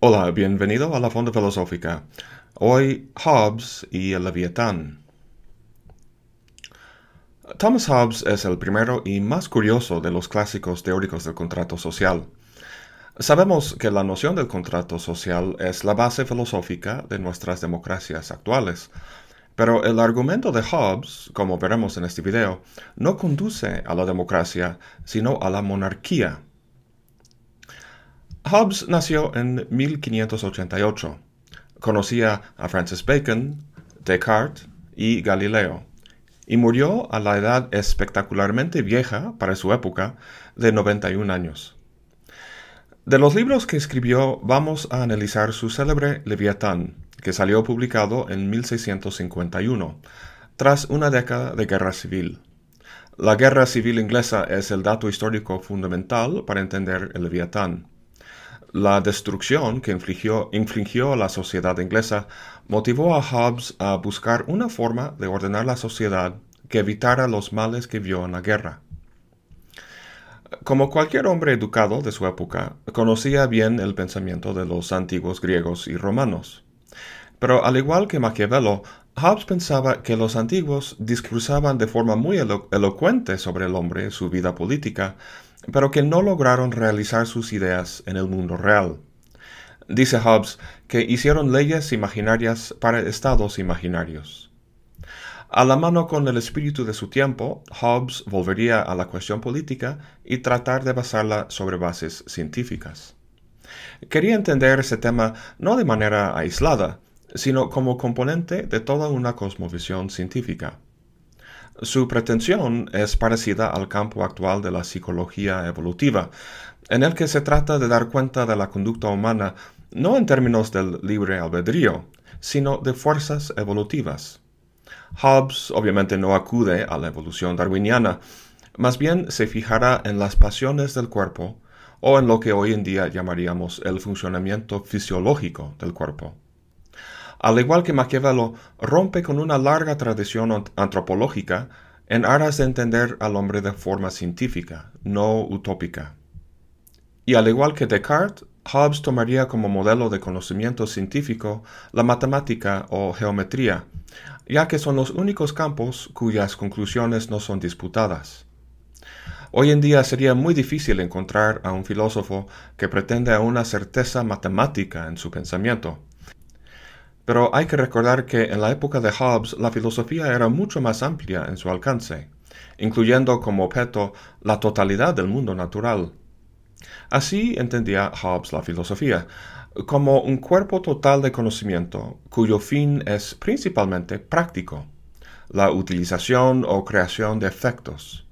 Hola, bienvenido a la Fonda Filosófica. Hoy Hobbes y el Leviatán. Thomas Hobbes es el primero y más curioso de los clásicos teóricos del contrato social. Sabemos que la noción del contrato social es la base filosófica de nuestras democracias actuales, pero el argumento de Hobbes, como veremos en este video, no conduce a la democracia, sino a la monarquía. Hobbes nació en 1588. Conocía a Francis Bacon, Descartes y Galileo, y murió a la edad espectacularmente vieja para su época de 91 años. De los libros que escribió vamos a analizar su célebre Leviatán, que salió publicado en 1651, tras una década de guerra civil. La guerra civil inglesa es el dato histórico fundamental para entender el Leviatán. La destrucción que infligió, infligió la sociedad inglesa motivó a Hobbes a buscar una forma de ordenar la sociedad que evitara los males que vio en la guerra. Como cualquier hombre educado de su época, conocía bien el pensamiento de los antiguos griegos y romanos. Pero al igual que Maquiavelo, Hobbes pensaba que los antiguos discursaban de forma muy elocuente sobre el hombre y su vida política, pero que no lograron realizar sus ideas en el mundo real. Dice Hobbes que hicieron leyes imaginarias para estados imaginarios. A la mano con el espíritu de su tiempo, Hobbes volvería a la cuestión política y tratar de basarla sobre bases científicas. Quería entender ese tema no de manera aislada, sino como componente de toda una cosmovisión científica. Su pretensión es parecida al campo actual de la psicología evolutiva, en el que se trata de dar cuenta de la conducta humana no en términos del libre albedrío, sino de fuerzas evolutivas. Hobbes obviamente no acude a la evolución darwiniana, más bien se fijará en las pasiones del cuerpo o en lo que hoy en día llamaríamos el funcionamiento fisiológico del cuerpo. Al igual que Maquiavelo, rompe con una larga tradición antropológica en aras de entender al hombre de forma científica, no utópica. Y al igual que Descartes, Hobbes tomaría como modelo de conocimiento científico la matemática o geometría, ya que son los únicos campos cuyas conclusiones no son disputadas. Hoy en día sería muy difícil encontrar a un filósofo que pretenda una certeza matemática en su pensamiento. Pero hay que recordar que en la época de Hobbes la filosofía era mucho más amplia en su alcance, incluyendo como objeto la totalidad del mundo natural. Así entendía Hobbes la filosofía, como un cuerpo total de conocimiento cuyo fin es principalmente práctico, la utilización o creación de efectos.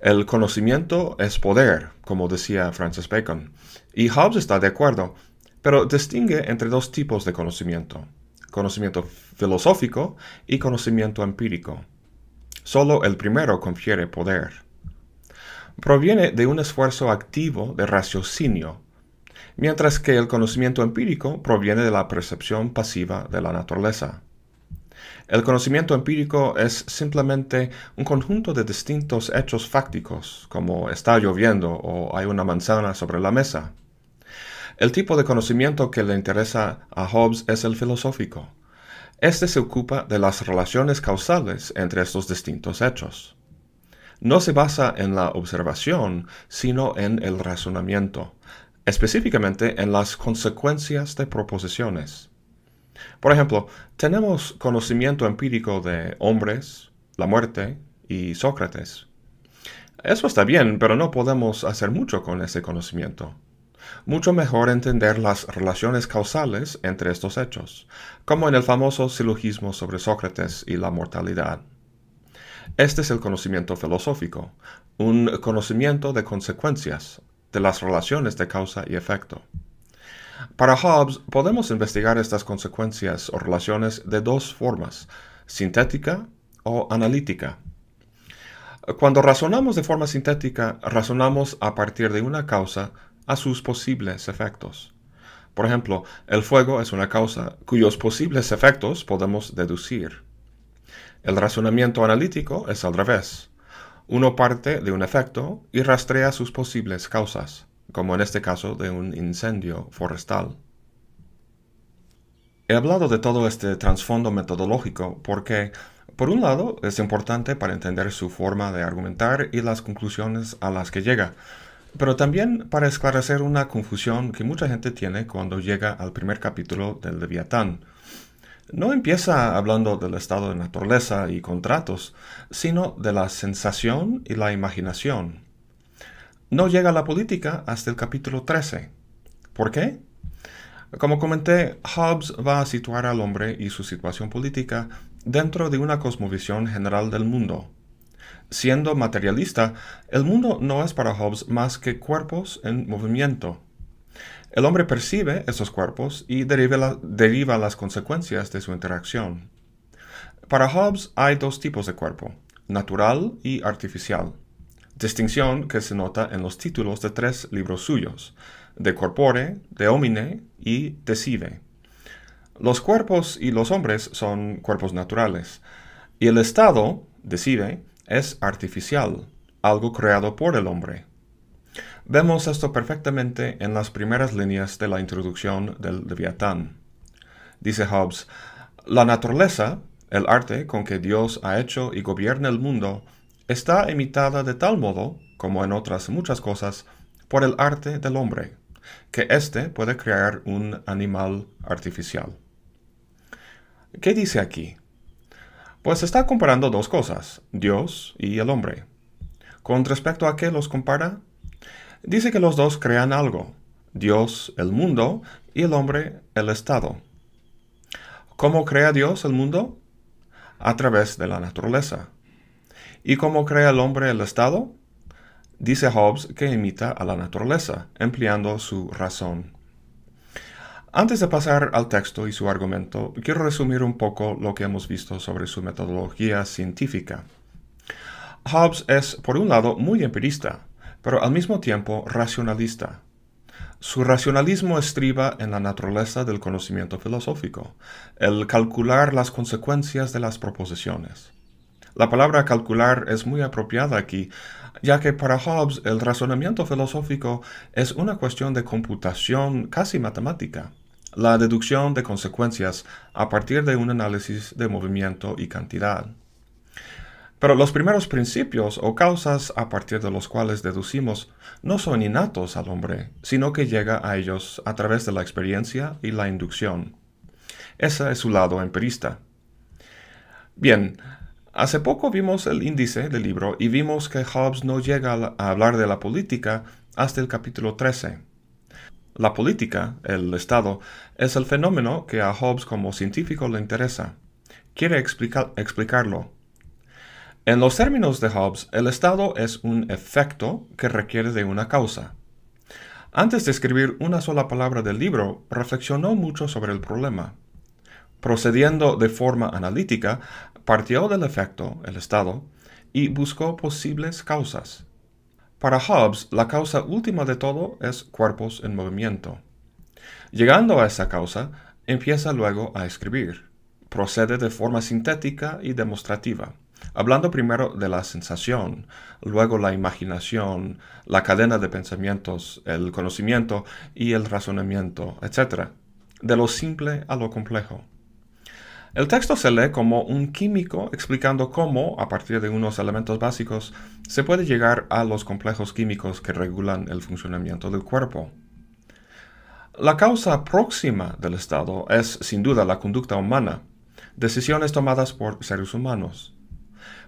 El conocimiento es poder, como decía Francis Bacon, y Hobbes está de acuerdo, pero distingue entre dos tipos de conocimiento, conocimiento filosófico y conocimiento empírico. Solo el primero confiere poder. Proviene de un esfuerzo activo de raciocinio, mientras que el conocimiento empírico proviene de la percepción pasiva de la naturaleza. El conocimiento empírico es simplemente un conjunto de distintos hechos fácticos, como está lloviendo o hay una manzana sobre la mesa. El tipo de conocimiento que le interesa a Hobbes es el filosófico. Este se ocupa de las relaciones causales entre estos distintos hechos. No se basa en la observación, sino en el razonamiento, específicamente en las consecuencias de proposiciones. Por ejemplo, tenemos conocimiento empírico de hombres, la muerte y Sócrates. Eso está bien, pero no podemos hacer mucho con ese conocimiento mucho mejor entender las relaciones causales entre estos hechos, como en el famoso silogismo sobre Sócrates y la mortalidad. Este es el conocimiento filosófico, un conocimiento de consecuencias, de las relaciones de causa y efecto. Para Hobbes podemos investigar estas consecuencias o relaciones de dos formas, sintética o analítica. Cuando razonamos de forma sintética, razonamos a partir de una causa a sus posibles efectos. Por ejemplo, el fuego es una causa cuyos posibles efectos podemos deducir. El razonamiento analítico es al revés. Uno parte de un efecto y rastrea sus posibles causas, como en este caso de un incendio forestal. He hablado de todo este trasfondo metodológico porque, por un lado, es importante para entender su forma de argumentar y las conclusiones a las que llega, pero también para esclarecer una confusión que mucha gente tiene cuando llega al primer capítulo del Leviatán. No empieza hablando del estado de naturaleza y contratos, sino de la sensación y la imaginación. No llega a la política hasta el capítulo 13. ¿Por qué? Como comenté, Hobbes va a situar al hombre y su situación política dentro de una cosmovisión general del mundo. Siendo materialista, el mundo no es para Hobbes más que cuerpos en movimiento. El hombre percibe esos cuerpos y deriva, las consecuencias de su interacción. Para Hobbes hay dos tipos de cuerpo, natural y artificial, distinción que se nota en los títulos de tres libros suyos, de corpore, de homine y de sive. Los cuerpos y los hombres son cuerpos naturales, y el estado, de es artificial, algo creado por el hombre. Vemos esto perfectamente en las primeras líneas de la introducción del Leviatán. Dice Hobbes, la naturaleza, el arte con que Dios ha hecho y gobierna el mundo, está imitada de tal modo, como en otras muchas cosas, por el arte del hombre, que éste puede crear un animal artificial. ¿Qué dice aquí? Pues está comparando dos cosas, Dios y el hombre. ¿Con respecto a qué los compara? Dice que los dos crean algo, Dios el mundo y el hombre el Estado. ¿Cómo crea Dios el mundo? A través de la naturaleza. ¿Y cómo crea el hombre el Estado? Dice Hobbes que imita a la naturaleza, empleando su razón. Antes de pasar al texto y su argumento, quiero resumir un poco lo que hemos visto sobre su metodología científica. Hobbes es, por un lado, muy empirista, pero al mismo tiempo racionalista. Su racionalismo estriba en la naturaleza del conocimiento filosófico, el calcular las consecuencias de las proposiciones. La palabra calcular es muy apropiada aquí, ya que para Hobbes el razonamiento filosófico es una cuestión de computación casi matemática, la deducción de consecuencias a partir de un análisis de movimiento y cantidad. Pero los primeros principios o causas a partir de los cuales deducimos no son innatos al hombre, sino que llega a ellos a través de la experiencia y la inducción. Ese es su lado empirista. Bien, hace poco vimos el índice del libro y vimos que Hobbes no llega a hablar de la política hasta el capítulo 13. La política, el Estado, es el fenómeno que a Hobbes como científico le interesa. Quiere explicarlo en los términos de Hobbes, el estado es un efecto que requiere de una causa. Antes de escribir una sola palabra del libro, reflexionó mucho sobre el problema. Procediendo de forma analítica, partió del efecto, el estado, y buscó posibles causas. Para Hobbes, la causa última de todo es cuerpos en movimiento. Llegando a esa causa, empieza luego a escribir. Procede de forma sintética y demostrativa hablando primero de la sensación, luego la imaginación, la cadena de pensamientos, el conocimiento y el razonamiento, etc., de lo simple a lo complejo. El texto se lee como un químico explicando cómo, a partir de unos elementos básicos, se puede llegar a los complejos químicos que regulan el funcionamiento del cuerpo. La causa próxima del estado es, sin duda, la conducta humana, decisiones tomadas por seres humanos.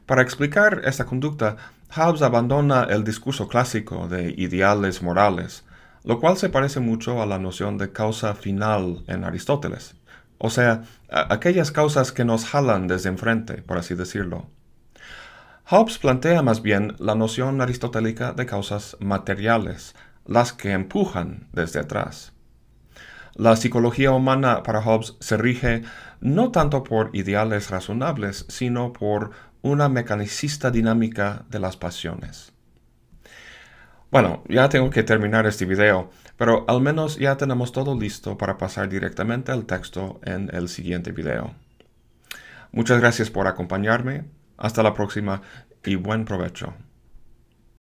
Para explicar esta conducta, Hobbes abandona el discurso clásico de ideales morales, lo cual se parece mucho a la noción de causa final en Aristóteles, o sea, aquellas causas que nos jalan desde enfrente, por así decirlo. Hobbes plantea más bien la noción aristotélica de causas materiales, las que empujan desde atrás. La psicología humana para Hobbes se rige no tanto por ideales razonables, sino por una mecanicista dinámica de las pasiones. Bueno, ya tengo que terminar este video, pero al menos ya tenemos todo listo para pasar directamente al texto en el siguiente video. Muchas gracias por acompañarme, hasta la próxima y buen provecho.